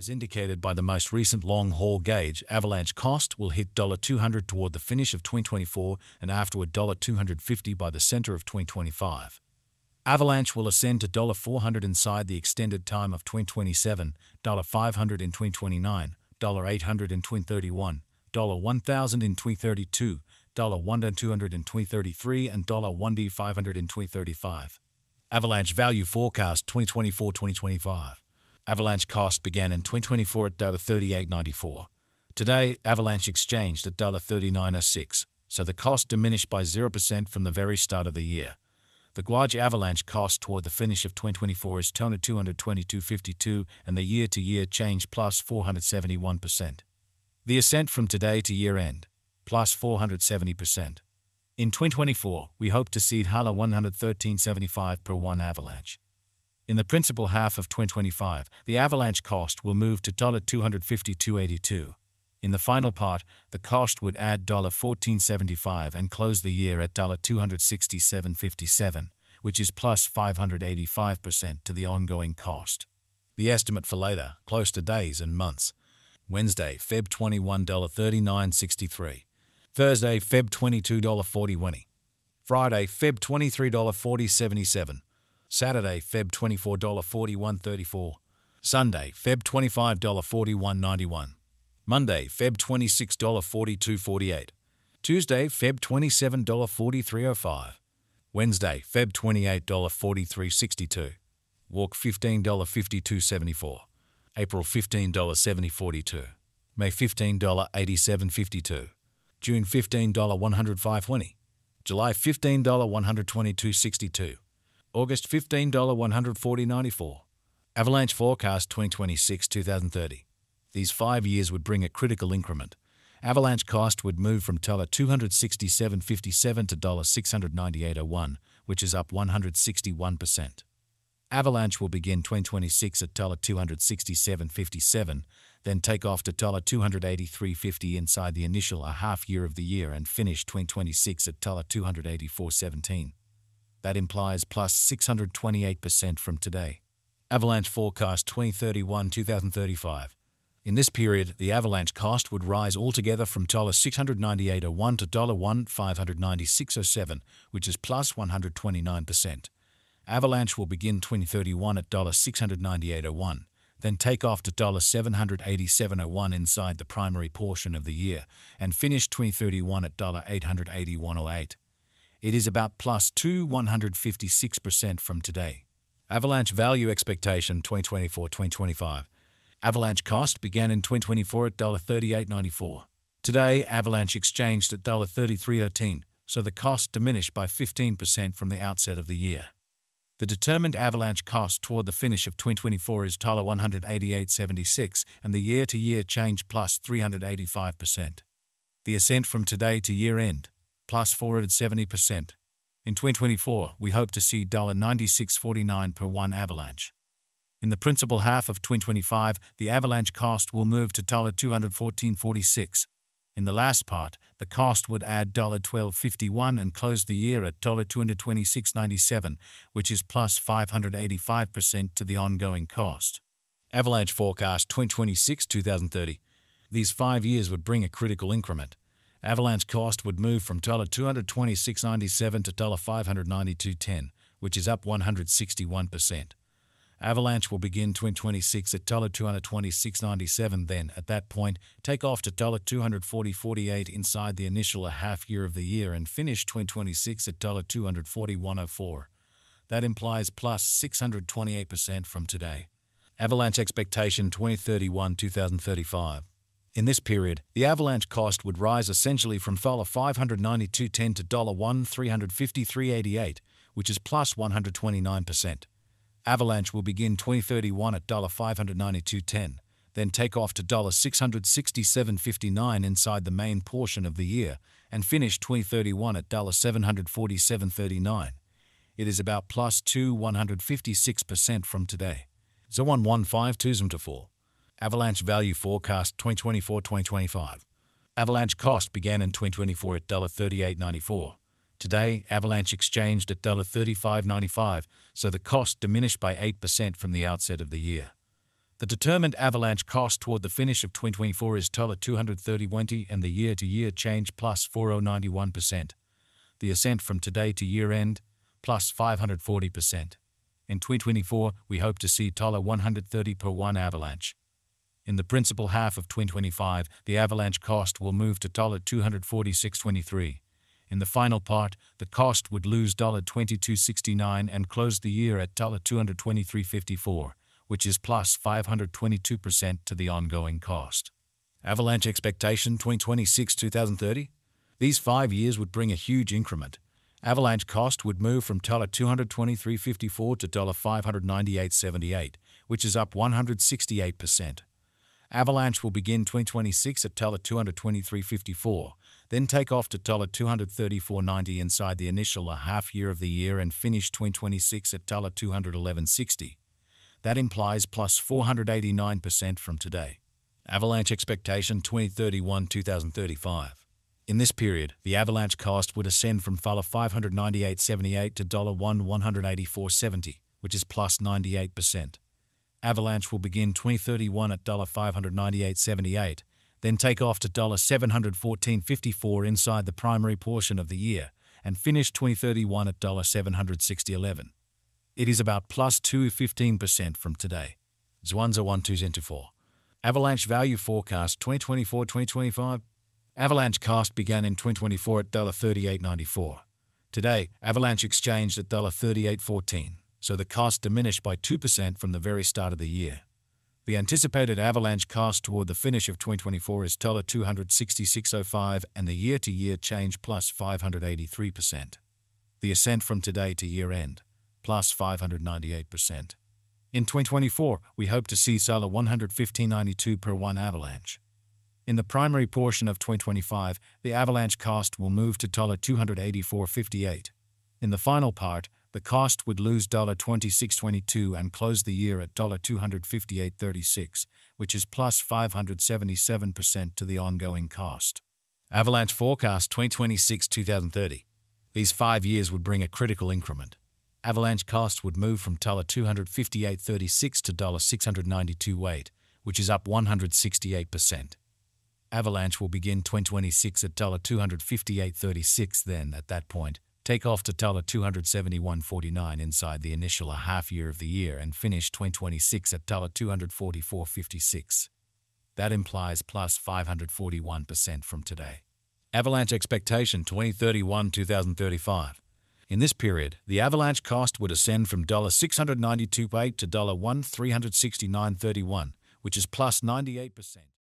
As indicated by the most recent long-haul gauge, Avalanche cost will hit 200 toward the finish of 2024 and afterward 250 by the center of 2025. Avalanche will ascend to 400 inside the extended time of 2027, 500 in 2029, 800 in 2031, 1,000 in 2032, $1,200 in 2033, and $1,500 in 2035. Avalanche Value Forecast 2024-2025 Avalanche cost began in 2024 at $38.94. Today, Avalanche exchanged at $39.06, so the cost diminished by 0% from the very start of the year. The Guage Avalanche cost toward the finish of 2024 is $222.52 and the year-to-year change plus 471%. The ascent from today to year-end, plus 470%. In 2024, we hope to see Hala 113.75 per 1 Avalanche. In the principal half of 2025, the avalanche cost will move to $252.82. In the final part, the cost would add $14.75 and close the year at $267.57, which is plus 585% to the ongoing cost. The estimate for later, close to days and months. Wednesday, Feb 21 $39.63. Thursday, Feb 22 $40.20. Friday, Feb 23 $40.77. Saturday, Feb $24 $41.34. Sunday, Feb $25 $41.91. Monday, Feb $26 $42.48. Tuesday, Feb $27 $43.05. Wednesday, Feb $28 $43.62. Walk $15 $52.74. April $15 $70.42. May $15 $87.52. June $15 $105.20. July $15 $122.62. August $15 $140.94. Avalanche Forecast 2026-2030. These five years would bring a critical increment. Avalanche cost would move from $267.57 to $698.01, which is up 161%. Avalanche will begin 2026 at $267.57, then take off to $283.50 inside the initial a half year of the year and finish 2026 at $284.17. That implies plus 628% from today. Avalanche forecast 2031-2035. In this period, the avalanche cost would rise altogether from $698.01 to $1,596.07, which is plus 129%. Avalanche will begin 2031 at $698.01, then take off to $787.01 inside the primary portion of the year, and finish 2031 at $881.08 it is about plus 2 156% from today. Avalanche Value Expectation 2024-2025 Avalanche cost began in 2024 at $38.94. Today, Avalanche exchanged at $33.13, so the cost diminished by 15% from the outset of the year. The determined avalanche cost toward the finish of 2024 is $188.76 and the year-to-year change plus 385%. The ascent from today to year-end, plus 470%. In 2024, we hope to see $96.49 per one avalanche. In the principal half of 2025, the avalanche cost will move to $214.46. In the last part, the cost would add $12.51 and close the year at $226.97, which is plus 585% to the ongoing cost. Avalanche Forecast 2026-2030. These five years would bring a critical increment. Avalanche cost would move from $226.97 to $592.10, which is up 161%. Avalanche will begin 2026 at $226.97 then, at that point, take off to $240.48 inside the initial half year of the year and finish 2026 at $241.04. That implies plus 628% from today. Avalanche expectation 2031-2035. In this period, the avalanche cost would rise essentially from $592.10 to $1,353.88, which is plus 129%. Avalanche will begin 2031 at $592.10, then take off to $667.59 inside the main portion of the year, and finish 2031 at $747.39. It is about plus 2 156% from today. So 01152 Avalanche Value Forecast 2024-2025. Avalanche cost began in 2024 at $38.94. Today, Avalanche exchanged at $35.95, so the cost diminished by 8% from the outset of the year. The determined avalanche cost toward the finish of 2024 is $230.20 and the year-to-year change plus 4091%. The ascent from today to year-end plus 540%. In 2024, we hope to see 130 per 1 avalanche. In the principal half of 2025, the avalanche cost will move to $246.23. In the final part, the cost would lose $22.69 and close the year at $223.54 which is plus 522% to the ongoing cost. Avalanche expectation 2026-2030? These five years would bring a huge increment. Avalanche cost would move from $223.54 to $598.78, which is up 168%. Avalanche will begin 2026 at $223.54, then take off to $234.90 inside the initial half year of the year and finish 2026 at $211.60. That implies plus 489% from today. Avalanche expectation 2031-2035. In this period, the avalanche cost would ascend from $598.78 to $184.70, which is plus 98%. Avalanche will begin 2031 at $598.78, then take off to $714.54 inside the primary portion of the year, and finish 2031 at $760.11. It is about plus 215% from today. Zwanza 1224. Avalanche Value Forecast 2024-2025. Avalanche cost began in 2024 at $38.94. Today, Avalanche exchanged at $38.14, so the cost diminished by 2% from the very start of the year. The anticipated avalanche cost toward the finish of 2024 is $266.05 and the year-to-year change plus 583%. The ascent from today to year-end plus 598%. In 2024, we hope to see Sala 115.92 per 1 avalanche. In the primary portion of 2025, the avalanche cost will move to $284.58. In the final part, the cost would lose $26.22 and close the year at $258.36, which is plus 577% to the ongoing cost. Avalanche Forecast 2026-2030. These five years would bring a critical increment. Avalanche cost would move from $258.36 to $692.08, which is up 168%. Avalanche will begin 2026 at $258.36 then, at that point, take off to $271.49 inside the initial a half year of the year and finish 2026 at $244.56. That implies plus 541% from today. Avalanche expectation 2031-2035. In this period, the avalanche cost would ascend from $692.8 to $1,369.31, which is plus 98%.